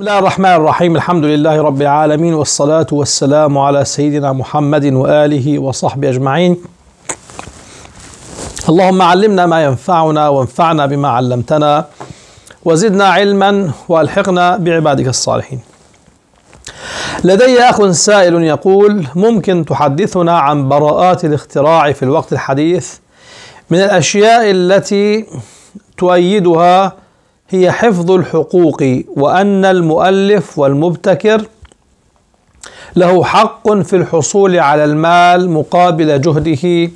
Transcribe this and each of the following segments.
بسم الله الرحمن الرحيم الحمد لله رب العالمين والصلاة والسلام على سيدنا محمد وآله وصحبه أجمعين اللهم علمنا ما ينفعنا وانفعنا بما علمتنا وزدنا علما والحقنا بعبادك الصالحين لدي أخ سائل يقول ممكن تحدثنا عن براءات الاختراع في الوقت الحديث من الأشياء التي تؤيدها هي حفظ الحقوق وأن المؤلف والمبتكر له حق في الحصول على المال مقابل جهده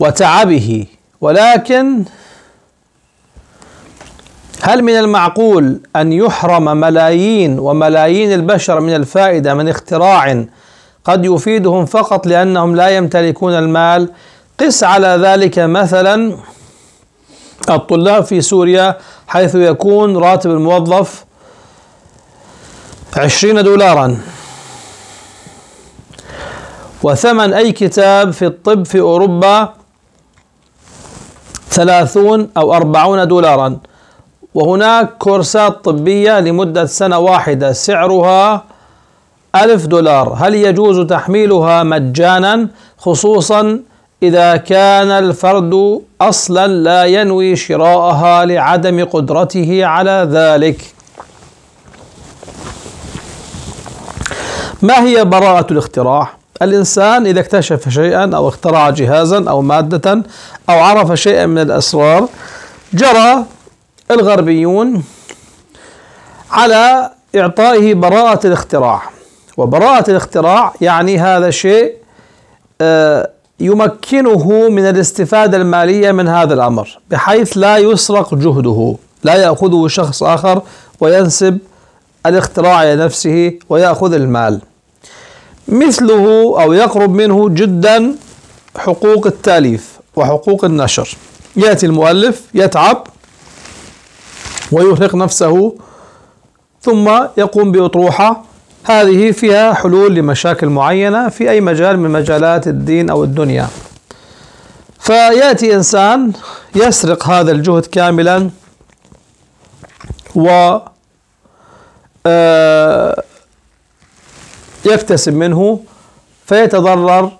وتعبه. ولكن هل من المعقول أن يحرم ملايين وملايين البشر من الفائدة من اختراع قد يفيدهم فقط لأنهم لا يمتلكون المال؟ قس على ذلك مثلا الطلاب في سوريا حيث يكون راتب الموظف عشرين دولارا. وثمن أي كتاب في الطب في أوروبا ثلاثون أو أربعون دولارا. وهناك كورسات طبية لمدة سنة واحدة. سعرها ألف دولار. هل يجوز تحميلها مجانا خصوصا إذا كان الفرد أصلا لا ينوي شراءها لعدم قدرته على ذلك ما هي براءة الاختراع؟ الإنسان إذا اكتشف شيئا أو اخترع جهازا أو مادة أو عرف شيئا من الأسرار جرى الغربيون على إعطائه براءة الاختراع وبراءة الاختراع يعني هذا شيء يمكنه من الاستفادة المالية من هذا الأمر بحيث لا يسرق جهده لا يأخذه شخص آخر وينسب الاختراع إلى نفسه ويأخذ المال. مثله أو يقرب منه جدا حقوق التأليف وحقوق النشر. يأتي المؤلف يتعب ويرهق نفسه ثم يقوم بأطروحة هذه فيها حلول لمشاكل معينة في أي مجال من مجالات الدين أو الدنيا. فيأتي إنسان يسرق هذا الجهد كاملا و يكتسب منه فيتضرر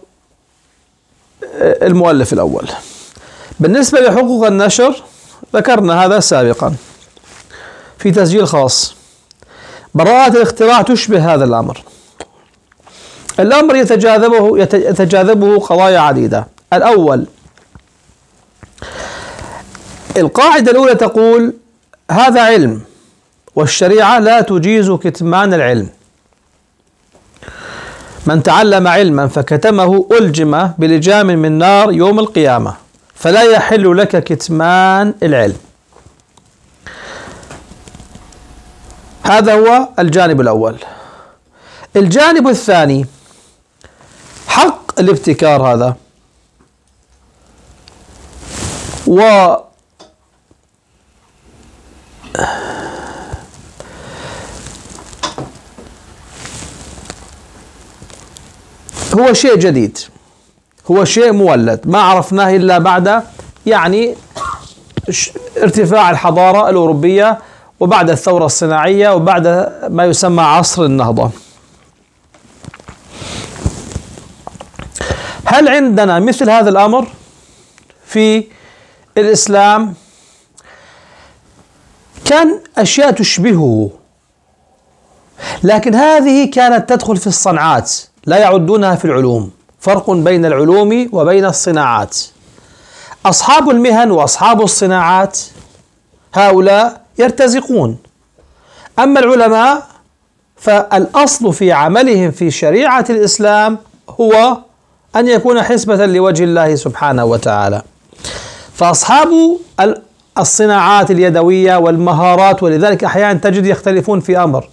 المؤلف الأول. بالنسبة لحقوق النشر ذكرنا هذا سابقا في تسجيل خاص. براءة الاختراع تشبه هذا الأمر. الأمر يتجاذبه يتجاذبه قضايا عديدة. الأول القاعدة الأولى تقول هذا علم والشريعة لا تجيز كتمان العلم. من تعلم علما فكتمه ألجم بلجام من نار يوم القيامة فلا يحل لك كتمان العلم. هذا هو الجانب الأول. الجانب الثاني حق الابتكار هذا. و هو شيء جديد. هو شيء مولد. ما عرفناه إلا بعد يعني ارتفاع الحضارة الأوروبية وبعد الثورة الصناعية وبعد ما يسمى عصر النهضة. هل عندنا مثل هذا الأمر في الإسلام؟ كان أشياء تشبهه لكن هذه كانت تدخل في الصنعات لا يعدونها في العلوم. فرق بين العلوم وبين الصناعات. أصحاب المهن وأصحاب الصناعات هؤلاء يرتزقون. أما العلماء فالأصل في عملهم في شريعة الإسلام هو أن يكون حسبة لوجه الله سبحانه وتعالى. فأصحاب الصناعات اليدوية والمهارات ولذلك أحيانا تجد يختلفون في أمر.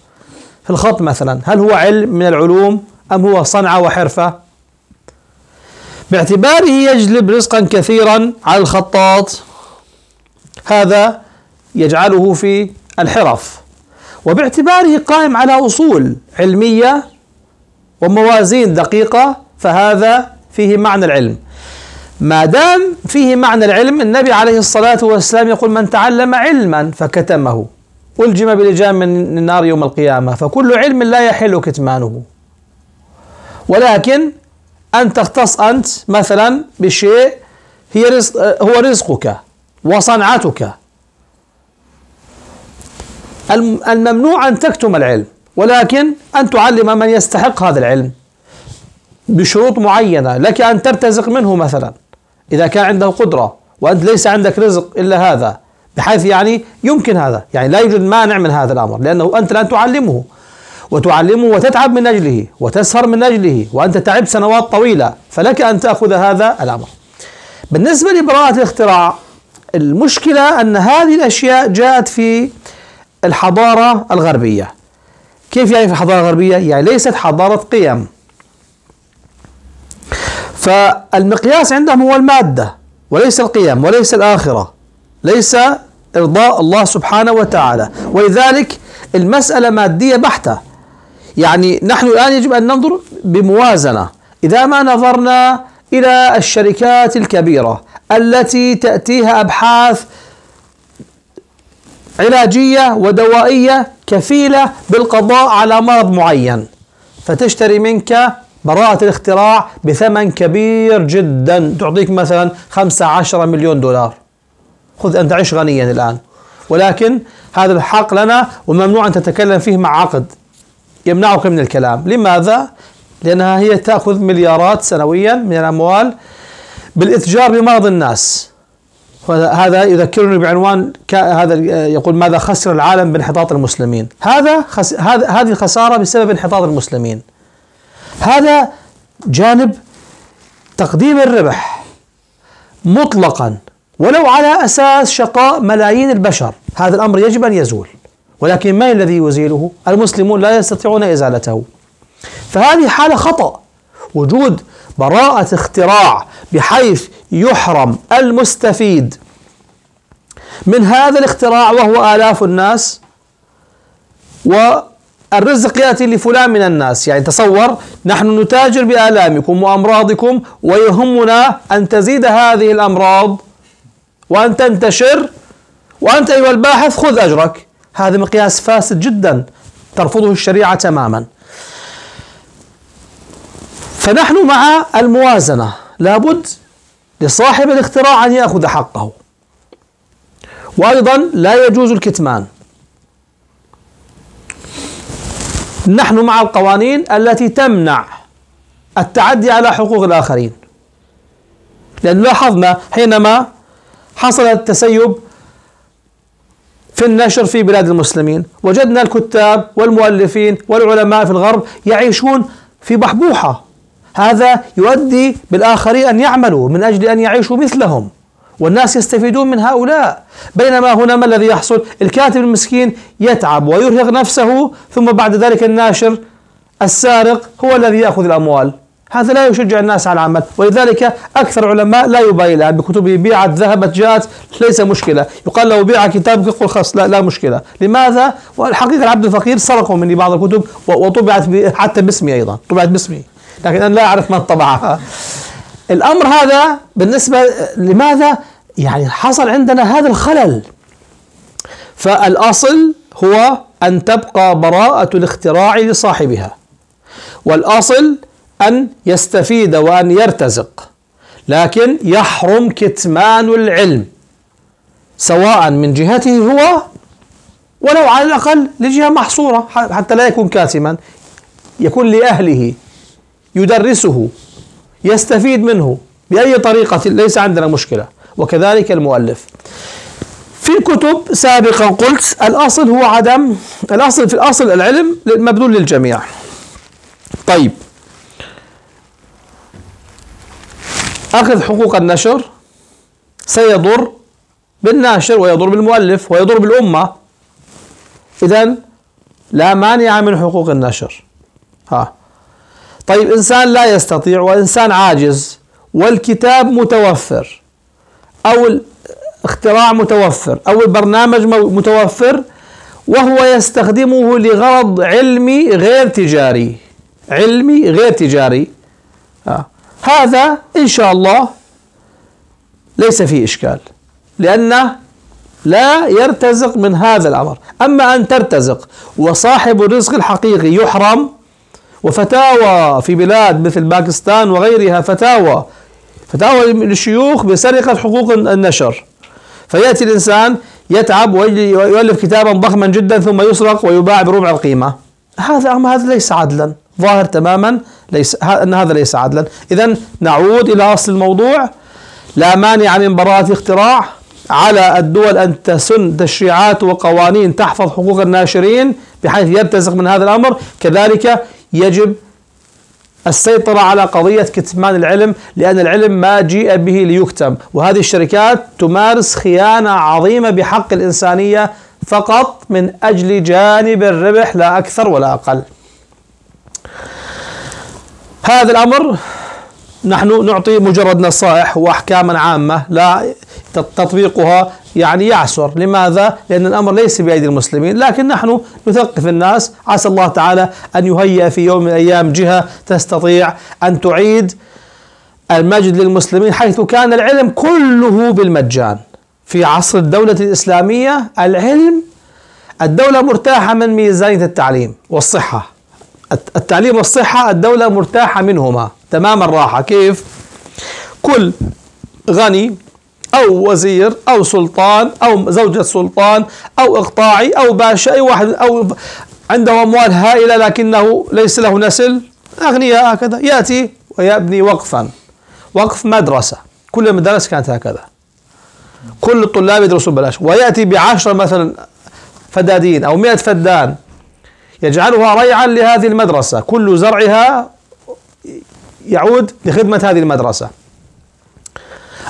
في الخط مثلا هل هو علم من العلوم أم هو صنعة وحرفة؟ باعتباره يجلب رزقا كثيرا على الخطاط. هذا يجعله في الحرف. وباعتباره قائم على أصول علمية وموازين دقيقة فهذا فيه معنى العلم. ما دام فيه معنى العلم النبي عليه الصلاة والسلام يقول من تعلم علما فكتمه. ألجم بلجام من النار يوم القيامة فكل علم لا يحل كتمانه. ولكن أن تختص أنت مثلا بشيء هي رزق هو رزقك وصنعتك. الممنوع أن تكتم العلم ولكن أن تعلم من يستحق هذا العلم بشروط معينة لك أن ترتزق منه مثلا إذا كان عنده قدرة وأنت ليس عندك رزق إلا هذا بحيث يعني يمكن هذا يعني لا يوجد مانع من هذا الأمر لأنه أنت الآن تعلمه. وتعلمه وتتعب من أجله وتسهر من أجله وأنت تعبت سنوات طويلة فلك أن تأخذ هذا الأمر. بالنسبة لبراءة الاختراع المشكلة أن هذه الأشياء جاءت في الحضارة الغربية. كيف يعني في الحضارة الغربية؟ يعني ليست حضارة قيم. فالمقياس عندهم هو المادة وليس القيم وليس الآخرة ليس إرضاء الله سبحانه وتعالى. ولذلك المسألة مادية بحتة. يعني نحن الآن يجب أن ننظر بموازنة. إذا ما نظرنا إلى الشركات الكبيرة التي تأتيها أبحاث علاجية ودوائية كفيلة بالقضاء على مرض معين. فتشتري منك براءة الاختراع بثمن كبير جدا. تعطيك مثلا خمسة عشر مليون دولار. خذ أنت عش غنيا الآن. ولكن هذا الحق لنا وممنوع أن تتكلم فيه مع عقد. يمنعك من الكلام. لماذا؟ لأنها هي تأخذ مليارات سنويا من الأموال بالإتجار بمرض الناس. هذا يذكرني بعنوان هذا يقول ماذا خسر العالم بانحطاط المسلمين؟ هذا خس هذا هذه خسارة بسبب انحطاط المسلمين. هذا جانب تقديم الربح مطلقا ولو على أساس شقاء ملايين البشر. هذا الأمر يجب أن يزول. ولكن من الذي يزيله؟ المسلمون لا يستطيعون إزالته. فهذه حالة خطأ. وجود براءة اختراع بحيث يحرم المستفيد. من هذا الاختراع وهو آلاف الناس والرزق يأتي لفلان من الناس. يعني تصور نحن نتاجر بآلامكم وأمراضكم ويهمنا أن تزيد هذه الأمراض وأن تنتشر وأنت أيها الباحث خذ أجرك. هذا مقياس فاسد جدا ترفضه الشريعة تماما. فنحن مع الموازنة. لابد لصاحب الاختراع أن يأخذ حقه. وأيضا لا يجوز الكتمان. نحن مع القوانين التي تمنع التعدي على حقوق الآخرين. لأن لاحظنا حينما حصل التسيب في النشر في بلاد المسلمين وجدنا الكتاب والمؤلفين والعلماء في الغرب يعيشون في بحبوحة. هذا يؤدي بالآخرين أن يعملوا من أجل أن يعيشوا مثلهم. والناس يستفيدون من هؤلاء. بينما هنا ما الذي يحصل؟ الكاتب المسكين يتعب ويرهق نفسه ثم بعد ذلك الناشر السارق هو الذي يأخذ الأموال. هذا لا يشجع الناس على العمل. ولذلك أكثر علماء لا يبالي الآن بكتبه بيعت ذهبت جاءت ليس مشكلة. يقال له بيع كتابك يقول خلاص لا, لا مشكلة. لماذا؟ والحقيقة العبد الفقير سرقوا مني بعض الكتب وطبعت حتى باسمي أيضا. طبعت باسمي. لكن أنا لا أعرف من طبعها. الأمر هذا بالنسبة لماذا؟ يعني حصل عندنا هذا الخلل. فالأصل هو أن تبقى براءة الاختراع لصاحبها. والأصل أن يستفيد وأن يرتزق. لكن يحرم كتمان العلم. سواء من جهته هو ولو على الأقل لجهة محصورة حتى لا يكون كاتما. يكون لأهله. يدرسه يستفيد منه بأي طريقة ليس عندنا مشكلة. وكذلك المؤلف. في الكتب سابقا قلت الأصل هو عدم الأصل في الأصل العلم مبذول للجميع. طيب. أخذ حقوق النشر سيضر بالناشر ويضر بالمؤلف ويضر بالأمة. إذا لا مانع من حقوق النشر. ها. طيب إنسان لا يستطيع وإنسان عاجز والكتاب متوفر أو الاختراع متوفر أو البرنامج متوفر وهو يستخدمه لغرض علمي غير تجاري علمي غير تجاري آه. هذا إن شاء الله ليس فيه إشكال لأن لا يرتزق من هذا الأمر أما أن ترتزق وصاحب الرزق الحقيقي يحرم وفتاوى في بلاد مثل باكستان وغيرها فتاوى. فتاوى للشيوخ بسرقة حقوق النشر. فيأتي الإنسان يتعب ويؤلف كتابا ضخما جدا ثم يسرق ويباع بربع القيمة. هذا هذا ليس عدلا. ظاهر تماما ليس أن هذا ليس عدلا. إذا نعود إلى أصل الموضوع. لا مانع من براءة اختراع على الدول أن تسن تشريعات وقوانين تحفظ حقوق الناشرين بحيث يرتزق من هذا الأمر. كذلك يجب السيطرة على قضية كتمان العلم لأن العلم ما جيء به ليكتم. وهذه الشركات تمارس خيانة عظيمة بحق الإنسانية فقط من أجل جانب الربح لا أكثر ولا أقل. هذا الأمر نحن نعطي مجرد نصائح وأحكاما عامة لا تطبيقها يعني يعسر. لماذا؟ لأن الأمر ليس بأيدي المسلمين. لكن نحن نثقف الناس. عسى الله تعالى أن يهيئ في يوم من الأيام جهة تستطيع أن تعيد المجد للمسلمين حيث كان العلم كله بالمجان. في عصر الدولة الإسلامية العلم الدولة مرتاحة من ميزانية التعليم والصحة. التعليم والصحة الدولة مرتاحة منهما. تمام الراحة. كيف؟ كل غني أو وزير أو سلطان أو زوجة سلطان أو إقطاعي أو باشا أي واحد أو عنده أموال هائلة لكنه ليس له نسل أغنياء هكذا. يأتي ويبني وقفا وقف مدرسة. كل المدارس كانت هكذا. كل الطلاب يدرسون بلاش ويأتي بعشرة مثلا فدادين أو مئة فدان. يجعلها ريعا لهذه المدرسة. كل زرعها يعود لخدمة هذه المدرسة.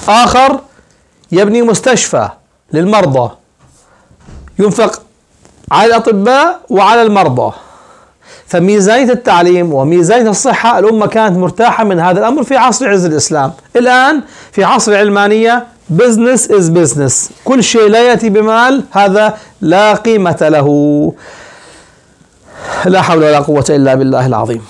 آخر يبني مستشفى للمرضى. ينفق على الأطباء وعلى المرضى. فميزانية التعليم وميزانية الصحة الأمة كانت مرتاحة من هذا الأمر في عصر عز الإسلام. الآن في عصر العلمانية business is business كل شيء لا يأتي بمال هذا لا قيمة له. لا حول ولا قوة إلا بالله العظيم.